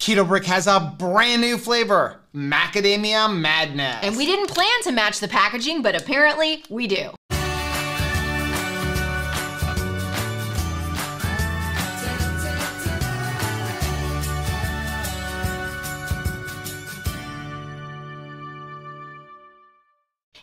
Keto Brick has a brand new flavor, Macadamia Madness. And we didn't plan to match the packaging, but apparently we do.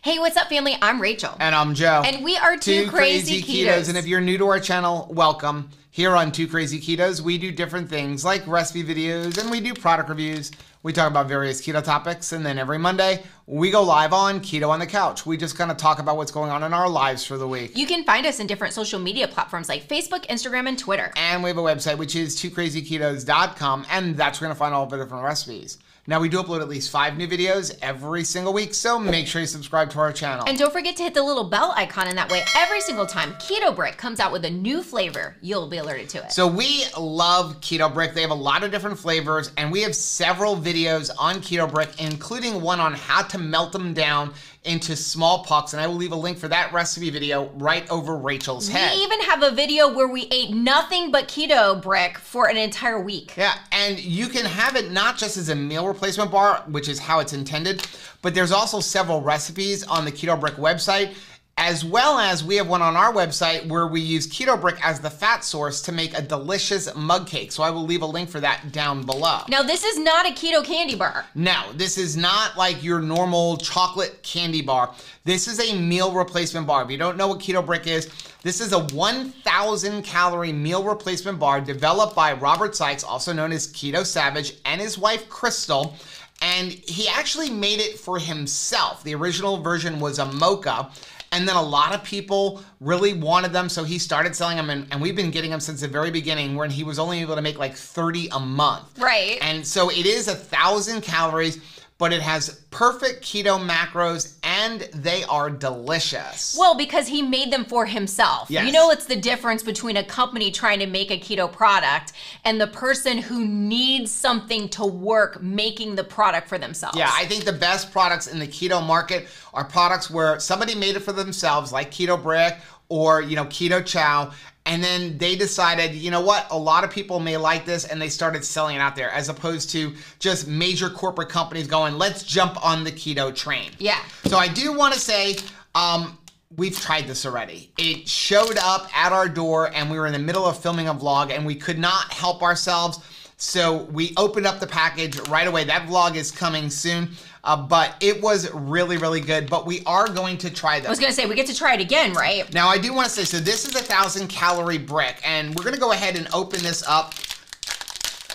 Hey, what's up, family? I'm Rachel. And I'm Joe. And we are Two, Crazy, Ketos. And if you're new to our channel, welcome. Here on Two Crazy Ketos, we do different things like recipe videos and we do product reviews. We talk about various keto topics. And then every Monday, we go live on Keto on the Couch. We just kind of talk about what's going on in our lives for the week. You can find us in different social media platforms like Facebook, Instagram, and Twitter. And we have a website, which is twocrazyketos.com. And that's where you're going to find all the different recipes. Now, we do upload at least five new videos every single week, so make sure you subscribe to our channel. And don't forget to hit the little bell icon, and that way, every single time Keto Brick comes out with a new flavor, you'll be alerted to it. So, we love Keto Brick. They have a lot of different flavors, and we have several videos on Keto Brick, including one on how to melt them down into small pucks, and I will leave a link for that recipe video right over Rachel's head. We even have a video where we ate nothing but keto brick for an entire week. Yeah, and you can have it not just as a meal replacement bar, which is how it's intended, but there's also several recipes on the Keto Brick website as well as we have one on our website where we use keto brick as the fat source to make a delicious mug cake. So I will leave a link for that down below. Now this is not a keto candy bar. No, this is not like your normal chocolate candy bar. This is a meal replacement bar. If you don't know what keto brick is, this is a 1,000 calorie meal replacement bar developed by Robert Sykes, also known as Keto Savage, and his wife Crystal. And he actually made it for himself. The original version was a mocha and then a lot of people really wanted them, so he started selling them, and, and we've been getting them since the very beginning, when he was only able to make like 30 a month. Right. And so it is a thousand calories but it has perfect keto macros and they are delicious. Well, because he made them for himself. Yes. You know, it's the difference between a company trying to make a keto product and the person who needs something to work making the product for themselves. Yeah, I think the best products in the keto market are products where somebody made it for themselves, like Keto Brick or, you know, Keto Chow, and then they decided, you know what, a lot of people may like this, and they started selling it out there as opposed to just major corporate companies going, let's jump on the keto train. Yeah. So I do want to say, um, we've tried this already. It showed up at our door, and we were in the middle of filming a vlog, and we could not help ourselves. So we opened up the package right away. That vlog is coming soon. Uh, but it was really, really good. But we are going to try this. I was going to say, we get to try it again, right? Now, I do want to say, so this is a 1,000 calorie brick. And we're going to go ahead and open this up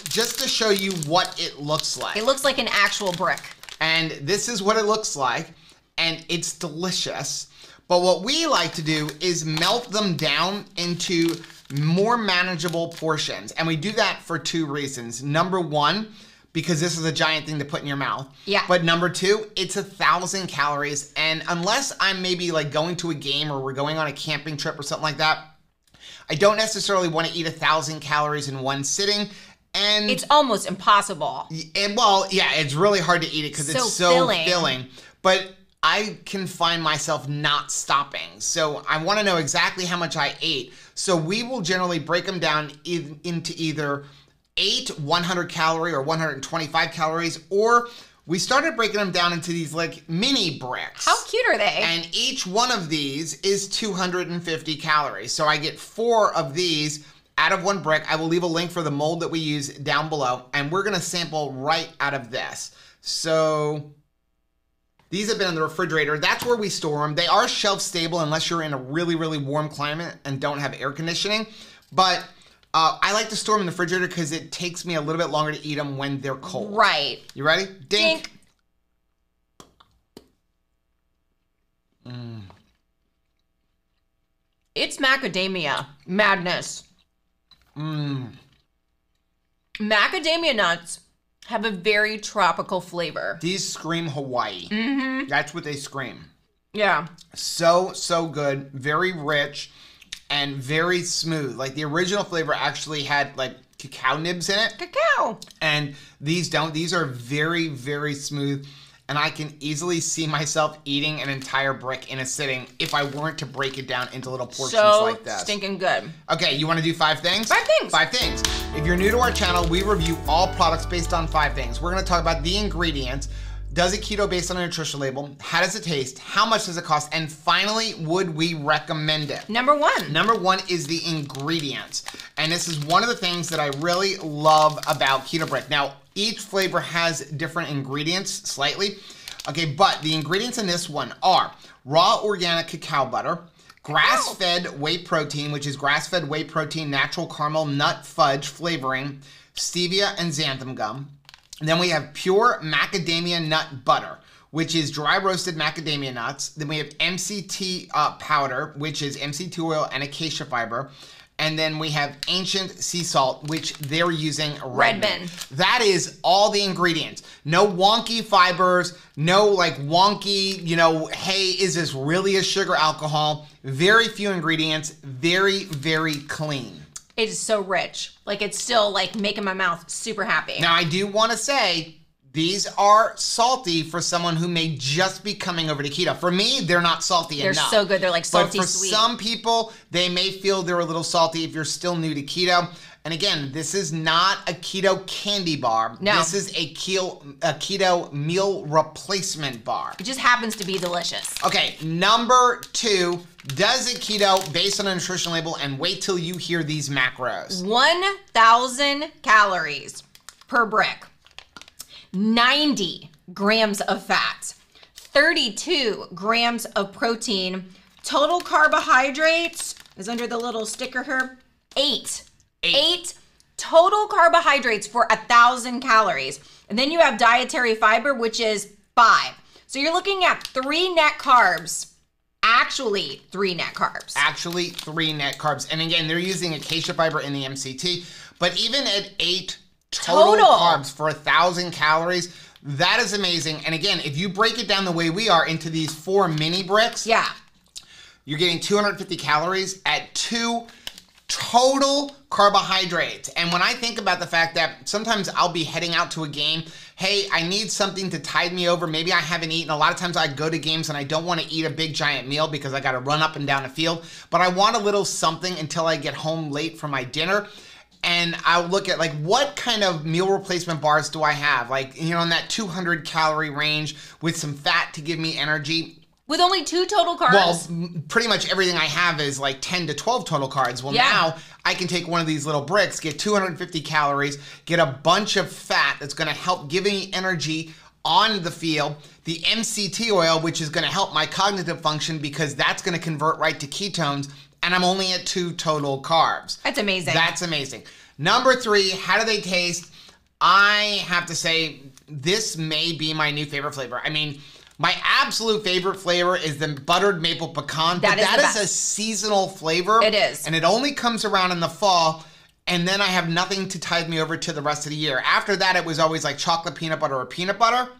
just to show you what it looks like. It looks like an actual brick. And this is what it looks like. And it's delicious. But what we like to do is melt them down into more manageable portions. And we do that for two reasons. Number one, because this is a giant thing to put in your mouth. Yeah. But number two, it's a thousand calories. And unless I'm maybe like going to a game or we're going on a camping trip or something like that, I don't necessarily want to eat a thousand calories in one sitting. And it's almost impossible. And well, yeah, it's really hard to eat it because so it's so filling. filling. But I can find myself not stopping. So I want to know exactly how much I ate. So we will generally break them down in, into either eight 100 calorie or 125 calories, or we started breaking them down into these like mini bricks. How cute are they? And each one of these is 250 calories. So I get four of these out of one brick. I will leave a link for the mold that we use down below, and we're gonna sample right out of this. So these have been in the refrigerator. That's where we store them. They are shelf stable unless you're in a really, really warm climate and don't have air conditioning. But uh, I like to store them in the refrigerator because it takes me a little bit longer to eat them when they're cold. Right. You ready? Dink. Dink. Mm. It's macadamia madness. Mmm. Macadamia nuts have a very tropical flavor. These scream Hawaii. Mm-hmm. That's what they scream. Yeah. So, so good. Very rich and very smooth. Like the original flavor actually had like cacao nibs in it. Cacao. And these don't. These are very, very smooth. And I can easily see myself eating an entire brick in a sitting if I weren't to break it down into little portions so like this. stinking good. Okay, you want to do five things? Five things. Five things. If you're new to our channel, we review all products based on five things. We're going to talk about the ingredients. Does it keto based on a nutrition label? How does it taste? How much does it cost? And finally, would we recommend it? Number one. Number one is the ingredients. And this is one of the things that I really love about Keto Brick. Now, each flavor has different ingredients slightly. Okay, but the ingredients in this one are raw organic cacao butter, grass-fed oh. whey protein, which is grass-fed whey protein, natural caramel nut fudge flavoring, stevia and xanthan gum. And then we have pure macadamia nut butter, which is dry roasted macadamia nuts. Then we have MCT uh, powder, which is MCT oil and acacia fiber. And then we have ancient sea salt, which they're using red. Redmond. That is all the ingredients. No wonky fibers, no like wonky, you know, hey, is this really a sugar alcohol? Very few ingredients, very, very clean. It is so rich. Like it's still like making my mouth super happy. Now I do want to say these are salty for someone who may just be coming over to keto. For me, they're not salty they're enough. They're so good. They're like salty but for sweet. some people, they may feel they're a little salty if you're still new to keto. And again, this is not a keto candy bar. No. This is a keto, a keto meal replacement bar. It just happens to be delicious. Okay, number two, does it keto based on a nutrition label? And wait till you hear these macros. 1,000 calories per brick. 90 grams of fat, 32 grams of protein. Total carbohydrates is under the little sticker here. Eight. Eight. Eight total carbohydrates for a thousand calories. And then you have dietary fiber, which is five. So you're looking at three net carbs. Actually, three net carbs. Actually, three net carbs. And again, they're using acacia fiber in the MCT. But even at eight total, total. carbs for a thousand calories. That is amazing. And again, if you break it down the way we are into these four mini bricks, yeah, you're getting 250 calories at two total carbohydrates. And when I think about the fact that sometimes I'll be heading out to a game, hey, I need something to tide me over. Maybe I haven't eaten. A lot of times I go to games and I don't want to eat a big giant meal because I got to run up and down the field, but I want a little something until I get home late for my dinner and I'll look at like what kind of meal replacement bars do I have? Like, you know, in that 200 calorie range with some fat to give me energy. With only two total carbs? Well, pretty much everything I have is like 10 to 12 total carbs. Well, yeah. now I can take one of these little bricks, get 250 calories, get a bunch of fat that's gonna help give me energy on the field, the MCT oil, which is gonna help my cognitive function because that's gonna convert right to ketones and I'm only at two total carbs. That's amazing. That's amazing. Number three, how do they taste? I have to say, this may be my new favorite flavor. I mean, my absolute favorite flavor is the buttered maple pecan, that but is that is a seasonal flavor. It is. And it only comes around in the fall. And then I have nothing to tide me over to the rest of the year. After that, it was always like chocolate peanut butter or peanut butter.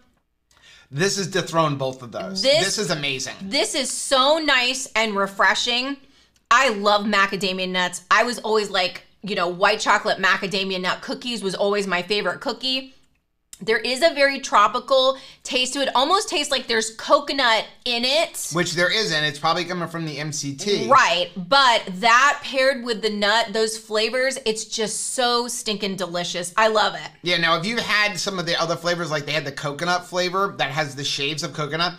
This has dethroned both of those. This, this is amazing. This is so nice and refreshing. I love macadamia nuts. I was always like, you know, white chocolate macadamia nut cookies was always my favorite cookie. There is a very tropical taste to it. Almost tastes like there's coconut in it. Which there isn't. It's probably coming from the MCT. Right. But that paired with the nut, those flavors, it's just so stinking delicious. I love it. Yeah, now if you've had some of the other flavors, like they had the coconut flavor that has the shaves of coconut,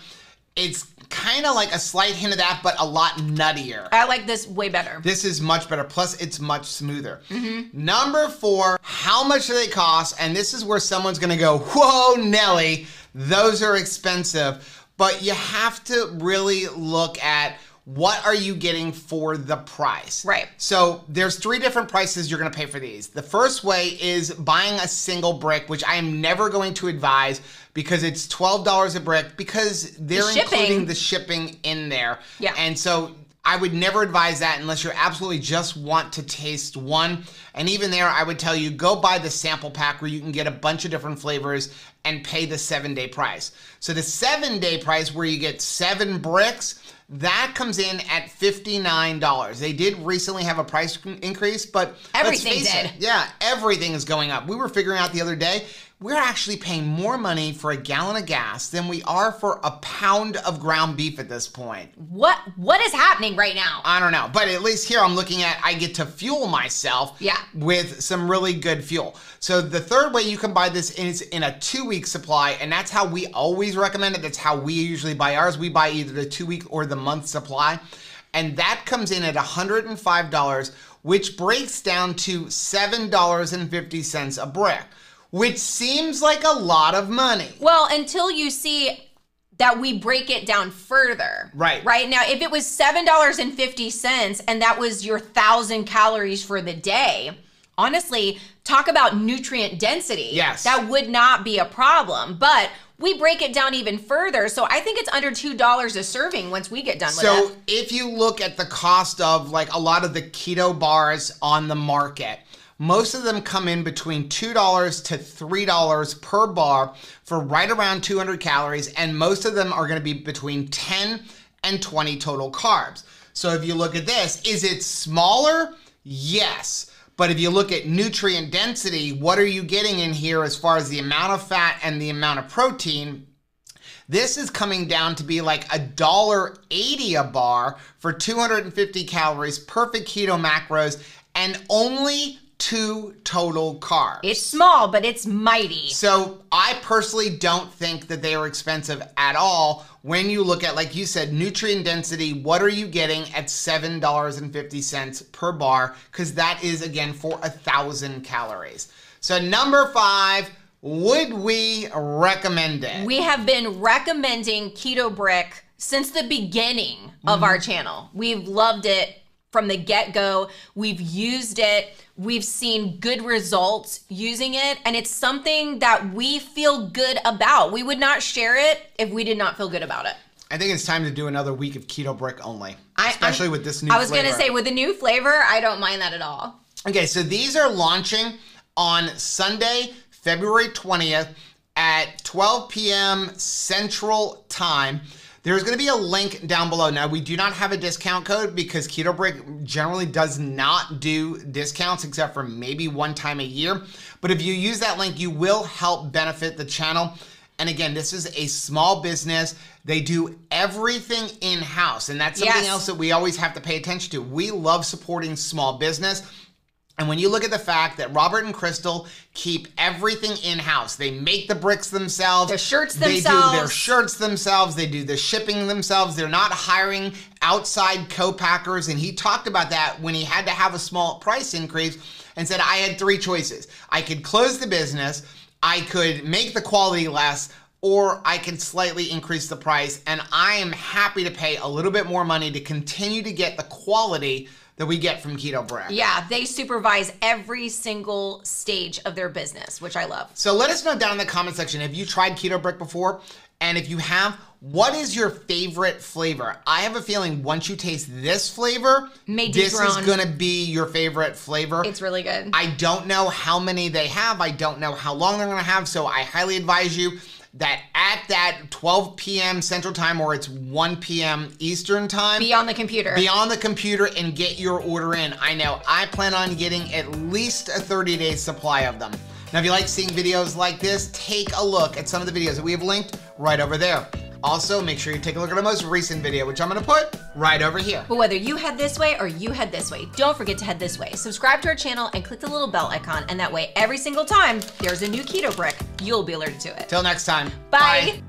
it's kind of like a slight hint of that, but a lot nuttier. I like this way better. This is much better. Plus, it's much smoother. Mm-hmm. Number four, how much do they cost? And this is where someone's gonna go, whoa, Nelly, those are expensive. But you have to really look at what are you getting for the price? Right. So there's three different prices you're going to pay for these. The first way is buying a single brick, which I am never going to advise because it's $12 a brick because they're the including the shipping in there. Yeah. And so I would never advise that unless you absolutely just want to taste one. And even there, I would tell you go buy the sample pack where you can get a bunch of different flavors and pay the seven day price. So the seven day price where you get seven bricks, That comes in at $59. They did recently have a price increase, but Everything did. It, yeah, everything is going up. We were figuring out the other day, we're actually paying more money for a gallon of gas than we are for a pound of ground beef at this point. What what is happening right now? I don't know, but at least here I'm looking at I get to fuel myself Yeah. with some really good fuel. So the third way you can buy this is in a two week supply, and that's how we always recommend it. That's how we usually buy ours. We buy either the two week or the month supply, and that comes in at $105, which breaks down to $7.50 a brick, which seems like a lot of money. Well, until you see that we break it down further. Right. Right. Now, if it was $7.50 and that was your thousand calories for the day, honestly, talk about nutrient density. Yes. That would not be a problem. But we break it down even further. So I think it's under $2 a serving once we get done with it. So if you look at the cost of like a lot of the keto bars on the market, most of them come in between $2 to $3 per bar for right around 200 calories, and most of them are gonna be between 10 and 20 total carbs. So if you look at this, is it smaller? Yes. But if you look at nutrient density, what are you getting in here as far as the amount of fat and the amount of protein? This is coming down to be like a dollar eighty a bar for 250 calories, perfect keto macros, and only two total carbs. It's small, but it's mighty. So I personally don't think that they are expensive at all. When you look at, like you said, nutrient density, what are you getting at seven dollars and fifty cents per bar? Because that is again for a thousand calories. So number five, would we recommend it? We have been recommending Keto Brick since the beginning of mm-hmm. our channel. We've loved it from the get go. We've used it. We've seen good results using it, and it's something that we feel good about. We would not share it if we did not feel good about it. I think it's time to do another week of keto brick only, I- especially I'm- with this new. I was flavor. gonna say with the new flavor, I don't mind that at all. Okay, so these are launching on Sunday, February 20th at 12 p.m. Central Time. There's going to be a link down below. Now, we do not have a discount code because Keto Brick generally does not do discounts except for maybe one time a year. But if you use that link, you will help benefit the channel. And again, this is a small business. They do everything in house. And that's something Yes. else that we always have to pay attention to. We love supporting small business. And when you look at the fact that Robert and Crystal keep everything in house, they make the bricks themselves, The shirts themselves. they do their shirts themselves, they do the shipping themselves. They're not hiring outside co-packers. And he talked about that when he had to have a small price increase and said, I had three choices. I could close the business, I could make the quality less, or I can slightly increase the price. And I am happy to pay a little bit more money to continue to get the quality that we get from Keto Brick. Yeah, they supervise every single stage of their business, which I love. So let us know down in the comment section have you tried Keto Brick before? And if you have, what is your favorite flavor? I have a feeling once you taste this flavor, May this is gonna be your favorite flavor. It's really good. I don't know how many they have. I don't know how long they're gonna have. So I highly advise you that at that 12 p.m. Central Time or it's 1 p.m. Eastern Time, Be on the computer. be on the computer and get your order in. I know I plan on getting at least a 30 day supply of them. Now, if you like seeing videos like this, take a look at some of the videos that we have linked right over there. Also, make sure you take a look at our most recent video, which I'm gonna put right over here. But whether you head this way or you head this way, don't forget to head this way. Subscribe to our channel and click the little bell icon, and that way, every single time there's a new keto brick, you'll be alerted to it. Till next time. Bye.